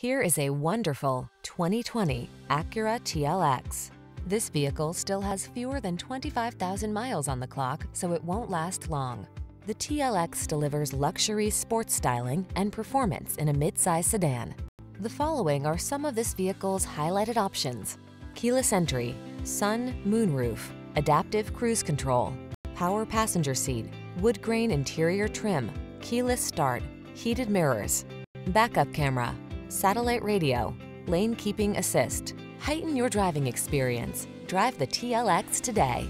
Here is a wonderful 2020 Acura TLX. This vehicle still has fewer than 25,000 miles on the clock, so it won't last long. The TLX delivers luxury sports styling and performance in a midsize sedan. The following are some of this vehicle's highlighted options. Keyless entry, sun, moonroof, adaptive cruise control, power passenger seat, wood grain interior trim, keyless start, heated mirrors, backup camera, satellite radio, lane keeping assist. Heighten your driving experience. Drive the TLX today.